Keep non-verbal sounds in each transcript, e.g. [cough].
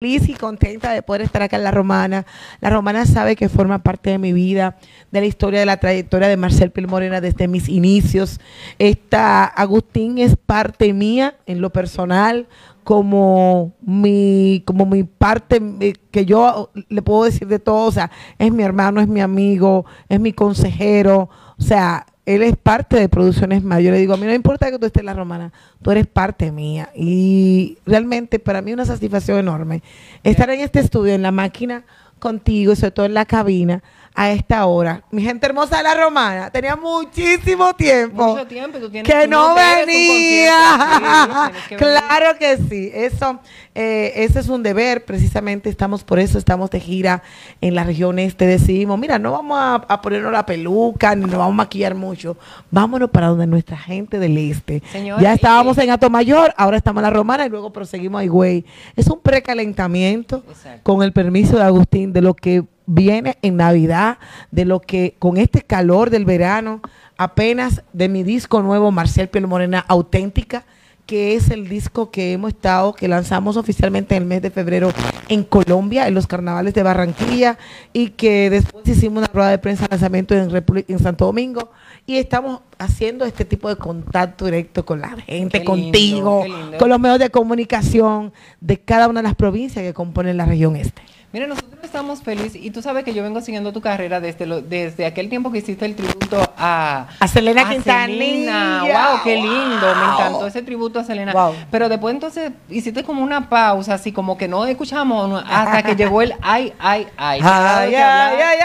feliz y contenta de poder estar acá en La Romana. La Romana sabe que forma parte de mi vida, de la historia, de la trayectoria de Marcel Pil Morena desde mis inicios. Esta Agustín es parte mía en lo personal, como mi, como mi parte eh, que yo le puedo decir de todo, o sea, es mi hermano, es mi amigo, es mi consejero, o sea, él es parte de Producciones Más. Yo le digo, a mí no importa que tú estés en la romana, tú eres parte mía. Y realmente para mí es una satisfacción enorme estar en este estudio, en la máquina contigo y sobre todo en la cabina a esta hora. Mi gente hermosa de la romana, tenía muchísimo tiempo. Mucho tiempo tú tienes que tú no venía. sí, [laughs] que claro que sí. Eso, eh, ese es un deber. Precisamente estamos por eso, estamos de gira en la región este. Decidimos, mira, no vamos a, a ponernos la peluca, ni nos vamos a maquillar mucho. Vámonos para donde nuestra gente del este. Señora, ya y- estábamos en Atomayor, ahora estamos en la romana y luego proseguimos a Higüey. Es un precalentamiento Exacto. con el permiso de Agustín de lo que viene en Navidad, de lo que con este calor del verano, apenas de mi disco nuevo, Marcel Piel Morena Auténtica, que es el disco que hemos estado, que lanzamos oficialmente en el mes de febrero en Colombia, en los carnavales de Barranquilla, y que después hicimos una rueda de prensa de lanzamiento en, República- en Santo Domingo, y estamos haciendo este tipo de contacto directo con la gente, Qué contigo, lindo. con los medios de comunicación de cada una de las provincias que componen la región este. Mira, nosotros estamos felices y tú sabes que yo vengo siguiendo tu carrera desde lo- desde aquel tiempo que hiciste el tributo a, A Selena a Quintanilla. Selena. Wow, qué lindo, me encantó ese tributo a Selena. Wow. Pero después entonces hiciste como una pausa, así como que no escuchamos hasta que llegó el ay, ay, ay. Ay, ay, ay.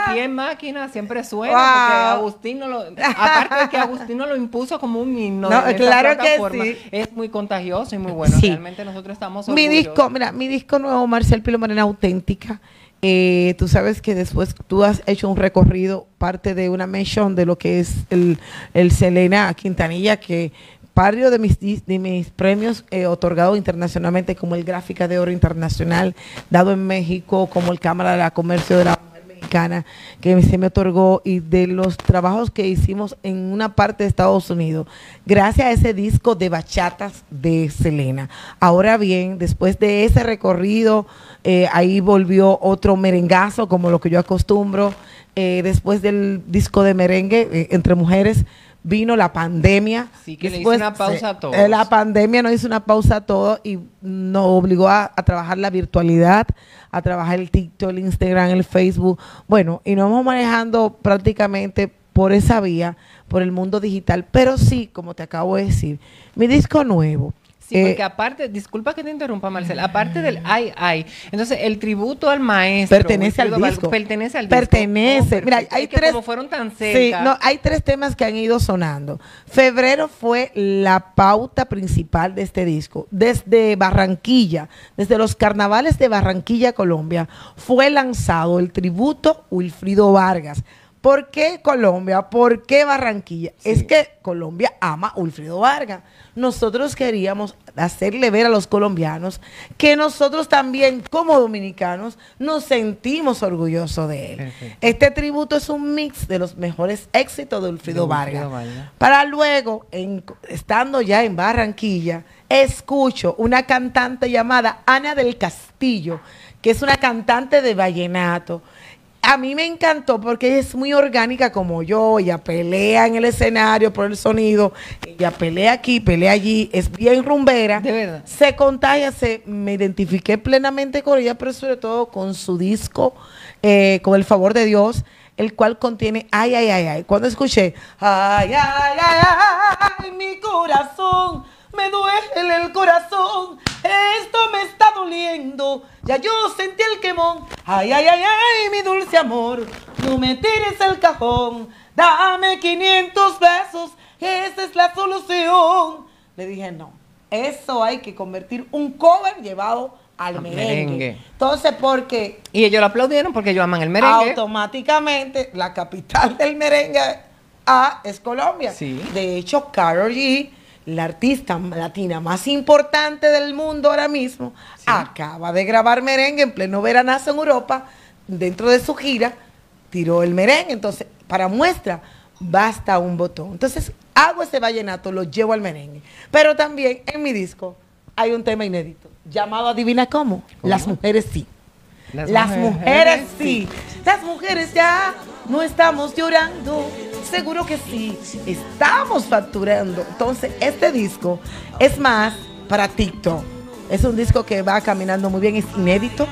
Aquí en máquina siempre suena Wow. porque Agustín no lo, aparte de que Agustín no lo impuso como un himno No, claro que sí. es muy contagioso y muy bueno. Sí. Realmente nosotros estamos Mi orgullosos. disco, mira, mi disco nuevo, Marcel Pilo Morena Auténtica. eh, tú sabes que después tú has hecho un recorrido, parte de una mention de lo que es el, el Selena Quintanilla, que parte de mis, de mis premios eh, otorgados internacionalmente, como el Gráfica de Oro Internacional, dado en México, como el Cámara de la Comercio de la Que se me otorgó, y de los trabajos que hicimos en una parte de Estados Unidos, gracias a ese disco de bachatas de Selena. Ahora bien, después de ese recorrido, eh, ahí volvió otro merengazo, como lo que yo acostumbro. Eh, después del disco de merengue, eh, entre mujeres, vino la pandemia. Sí, que le hizo una pausa a todos. eh, La pandemia nos hizo una pausa a todo y nos obligó a, a trabajar la virtualidad, a trabajar el TikTok, el Instagram, el Facebook. Bueno, y nos vamos manejando prácticamente por esa vía, por el mundo digital. Pero sí, como te acabo de decir, mi disco nuevo. Sí, eh, porque aparte, disculpa que te interrumpa, Marcel, aparte del ay, ay, entonces el tributo al maestro. Pertenece al disco. Pertenece al disco. Pertenece. Oh, Mira, hay Es que tres. Como fueron tan Sí, cerca. no, hay tres temas que han ido sonando. Febrero fue la pauta principal de este disco. Desde Barranquilla, desde los carnavales de Barranquilla, Colombia, fue lanzado el tributo Wilfrido Vargas. ¿Por qué Colombia? ¿Por qué Barranquilla? Sí. Es que Colombia ama a Wilfrido Vargas. Nosotros queríamos hacerle ver a los colombianos que nosotros también, como dominicanos, nos sentimos orgullosos de él. Perfecto. Este tributo es un mix de los mejores éxitos de Wilfrido De Vargas. Para luego, en- estando ya en Barranquilla, escucho una cantante llamada Ana del Castillo, que es una cantante de vallenato. A mí me encantó porque ella es muy orgánica como yo, ella pelea en el escenario por el sonido, ella pelea aquí, pelea allí, es bien rumbera. De verdad. Se contagia, se, me identifiqué plenamente con ella, pero sobre todo con su disco, eh, con el favor de Dios, el cual contiene ay, ay, ay, ay. Cuando escuché ay, ay, ay, ay, mi corazón, me duele el corazón, esto me está doliendo, ya yo sentí el quemón, ay, ay, ay, ay, mi dulce amor, no me tires el cajón, dame 500 besos, esa es la solución. Le dije, no, eso hay que convertir un cover llevado al merengue. merengue. Entonces, porque Y ellos lo aplaudieron porque ellos aman el merengue. automáticamente la capital del merengue A es Colombia. Sí. De hecho, Karol G, la artista latina más importante del mundo ahora mismo, acaba de grabar merengue en pleno veranazo en Europa, dentro de su gira, tiró el merengue. Entonces, para muestra, basta un botón. Entonces, hago ese vallenato, lo llevo al merengue. Pero también en mi disco hay un tema inédito llamado Adivina cómo. Las mujeres sí. Las, mujeres, sí. Las mujeres ya no estamos llorando. Seguro que sí. Estamos facturando. Entonces, este disco es más para TikTok. Es un disco que va caminando muy bien, es inédito.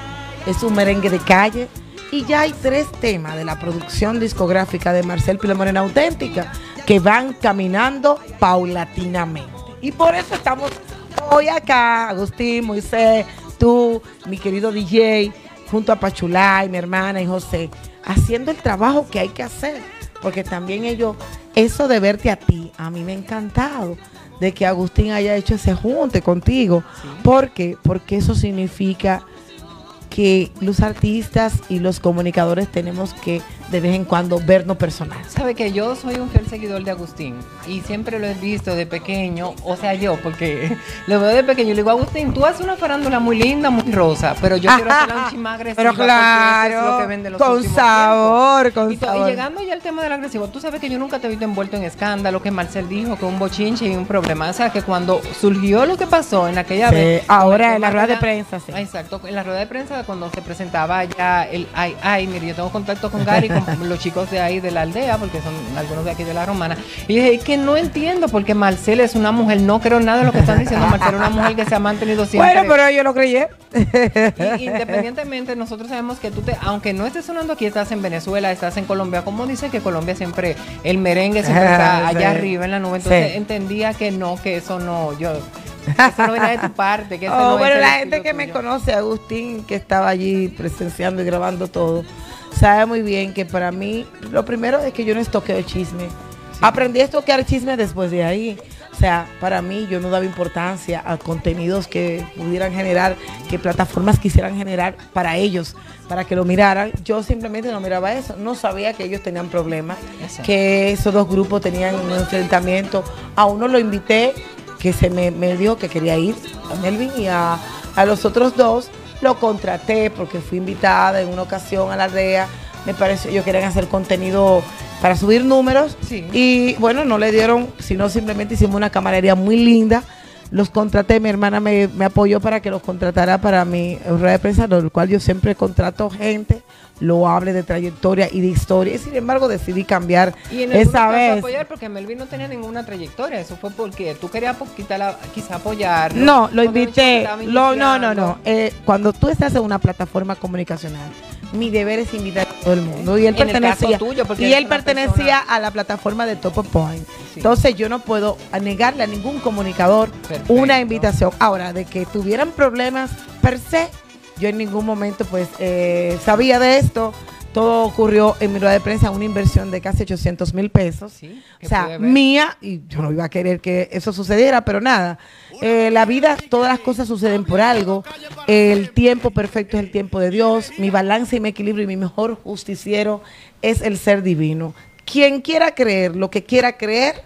Es un merengue de calle. Y ya hay tres temas de la producción discográfica de Marcel Pilomorena Auténtica que van caminando paulatinamente. Y por eso estamos hoy acá, Agustín, Moisés, tú, mi querido DJ, junto a Pachulay, mi hermana y José, haciendo el trabajo que hay que hacer. Porque también ellos, eso de verte a ti, a mí me ha encantado de que Agustín haya hecho ese junte contigo. ¿Por qué? Porque eso significa que los artistas y los comunicadores tenemos que de vez en cuando vernos personal. Sabe que yo soy un fiel seguidor de Agustín y siempre lo he visto de pequeño, o sea, yo, porque [laughs] lo veo de pequeño y le digo, Agustín, tú haces una farándula muy linda, muy rosa, pero yo quiero hacerla un [laughs] chimá agresiva. Pero claro, es con sabor, con y, sabor. Y llegando ya al tema del agresivo, tú sabes que yo nunca te he visto envuelto en escándalo, que Marcel dijo, que un bochinche y un problema. O sea, que cuando surgió lo que pasó en aquella vez. Ahora en la rueda de prensa, sí. Exacto, en la rueda de prensa cuando se presentaba ya el ay, ay, mire, yo tengo contacto con Gary los chicos de ahí de la aldea, porque son algunos de aquí de la romana. Y dije, es que no entiendo, porque Marcela es una mujer, no creo nada de lo que están diciendo. Marcela es una mujer que se ha mantenido siempre. Bueno, pero yo lo creí. independientemente, nosotros sabemos que tú te, aunque no estés sonando aquí, estás en Venezuela, estás en Colombia, como dice que Colombia siempre, el merengue siempre está [laughs] allá arriba en la nube. Entonces entendía que no, que eso no, yo [laughs] eso no viene de tu parte. Que oh, bueno, la gente que me conoce, Agustín, que estaba allí presenciando y grabando todo, sabe muy bien que para mí, lo primero es que yo no estoqueo chisme. Aprendí a estoquear chisme después de ahí. O sea, para mí yo no daba importancia a contenidos que pudieran generar, que plataformas quisieran generar para ellos, para que lo miraran. Yo simplemente no miraba eso. No sabía que ellos tenían problemas, que esos dos grupos tenían un enfrentamiento. A uno lo invité, que se me, me dio que quería ir, a Melvin, y a, a los otros dos lo contraté porque fui invitada en una ocasión a la REA. Me pareció, ellos querían hacer contenido para subir números. Y bueno, no le dieron, sino simplemente hicimos una camarería muy linda. Los contraté, mi hermana me, apoyó para que los contratara para mi red de prensa, lo cual yo siempre contrato gente lo hable de trayectoria y de historia. Y sin embargo decidí cambiar y en esa vez. apoyar porque Melvin no tenía ninguna trayectoria. Eso fue porque tú querías quizá apoyar. No, lo invité. no, no, no. Eh, cuando tú estás en una plataforma comunicacional, mi deber es invitar a todo el mundo. Y él pertenecía, y él pertenecía a la plataforma de Top Point. Entonces yo no puedo negarle a ningún comunicador una invitación. Ahora, de que tuvieran problemas per se, yo en ningún momento pues eh, sabía de esto. Todo ocurrió en mi rueda de prensa, una inversión de casi 800 mil pesos. o sea, mía, y yo no iba a querer que eso sucediera, pero nada. Eh, la vida, todas las cosas suceden por algo. El tiempo perfecto es el tiempo de Dios. Mi balance y mi equilibrio y mi mejor justiciero es el ser divino. Quien quiera creer lo que quiera creer,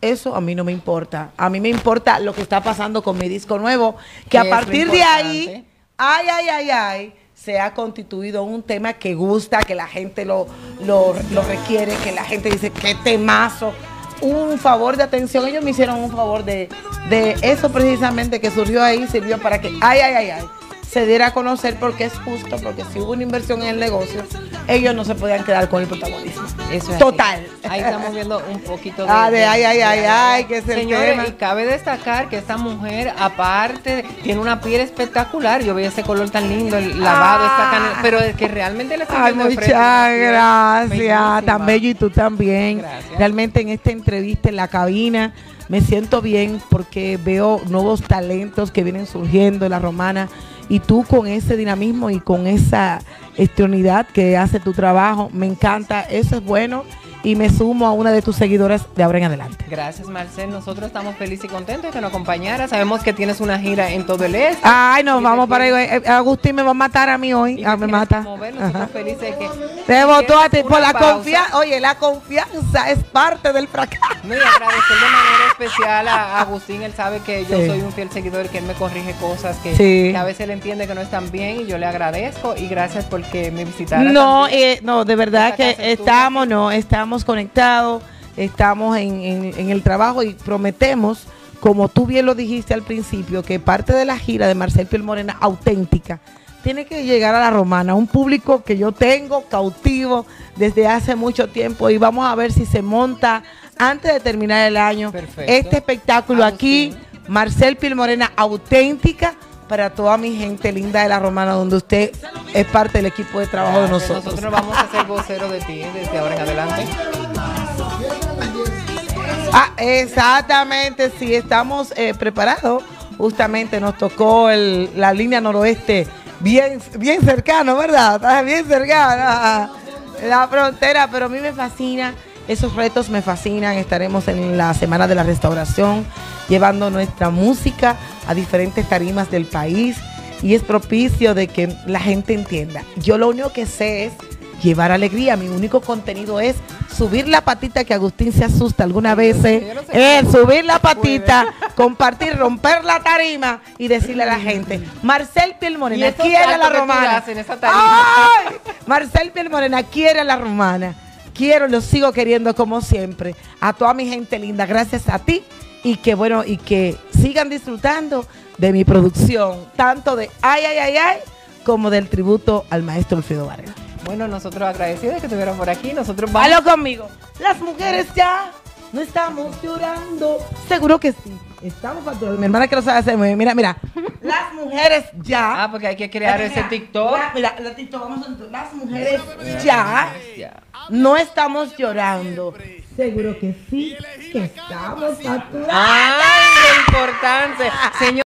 eso a mí no me importa. A mí me importa lo que está pasando con mi disco nuevo, que a partir de ahí ay, ay, ay, ay, se ha constituido un tema que gusta, que la gente lo, lo, requiere, que la gente dice, qué temazo. Un favor de atención, ellos me hicieron un favor de, de eso precisamente que surgió ahí, sirvió para que, ay, ay, ay, ay, se diera a conocer porque es justo, porque si hubo una inversión en el negocio, ellos no se podían quedar con el protagonismo. Eso es Total. Ahí estamos viendo un poquito de. Ah, de ay, ay, ay, ay, que es el Señores, y cabe destacar que esta mujer, aparte, tiene una piel espectacular. Yo veo ese color tan lindo, el lavado, esta canela, pero es que realmente le está Ay, muchas gracias. Tan bello y tú también. Gracias. Realmente en esta entrevista en la cabina me siento bien porque veo nuevos talentos que vienen surgiendo en la romana y tú con ese dinamismo y con esa unidad que hace tu trabajo, me encanta, eso es bueno y me sumo a una de tus seguidoras de ahora en adelante. Gracias, Marcel. Nosotros estamos felices y contentos de que nos acompañara. Sabemos que tienes una gira en todo el este. Ay, nos vamos para ahí. Eh, Agustín me va a matar a mí hoy. Ah, me mata. Nosotros felices que. Te votó a ti por la confianza. Oye, la confianza es parte del fracaso. No, y agradecer de manera especial a Agustín. Él sabe que yo soy un fiel seguidor que él me corrige cosas que, a veces él entiende que no están bien y yo le agradezco y gracias porque me visitaron. No, eh, no, de verdad que estamos, no, estamos conectados, estamos en, el trabajo y prometemos como tú bien lo dijiste al principio, que parte de la gira de Marcel Piel Morena auténtica tiene que llegar a la romana, un público que yo tengo cautivo desde hace mucho tiempo y vamos a ver si se monta antes de terminar el año Perfecto. este espectáculo aquí, Marcel Piel Morena auténtica para toda mi gente linda de la romana, donde usted es parte del equipo de trabajo de nosotros. Nosotros vamos a ser voceros de ti desde ahora en adelante. Ah, exactamente, sí, estamos eh, preparados. Justamente nos tocó el- la línea noroeste bien, bien cercano, ¿verdad? Bien cercana la frontera, pero a mí me fascina, esos retos me fascinan. Estaremos en la Semana de la Restauración llevando nuestra música a diferentes tarimas del país y es propicio de que la gente entienda. Yo lo único que sé es llevar alegría. Mi único contenido es subir la patita que Agustín se asusta alguna vez. yo no sé Es subir la patita, compartir, romper la tarima y decirle a la gente, Marcel Piel Morena quiere a la romana. Marcel Piel Morena quiere a la romana. Quiero, lo sigo queriendo como siempre. A toda mi gente linda, gracias a ti. Y que bueno, y que sigan disfrutando de mi producción, tanto de Ay, ay, ay, ay, como del tributo al maestro Alfredo Varela. Bueno, nosotros agradecidos de que estuvieran por aquí. Nosotros vamos. Halo conmigo. Las mujeres ya no estamos llorando. Seguro que sí. Estamos facturando. Mi hermana que lo sabe hacer. Mira, mira. Las mujeres ya. Ah, porque hay que crear ese TikTok. la- Mira, la TikTok, vamos a Las mujeres ya Ya. no estamos llorando. Seguro que sí, que estamos facturando. ¡Ay, lo importante! Señor.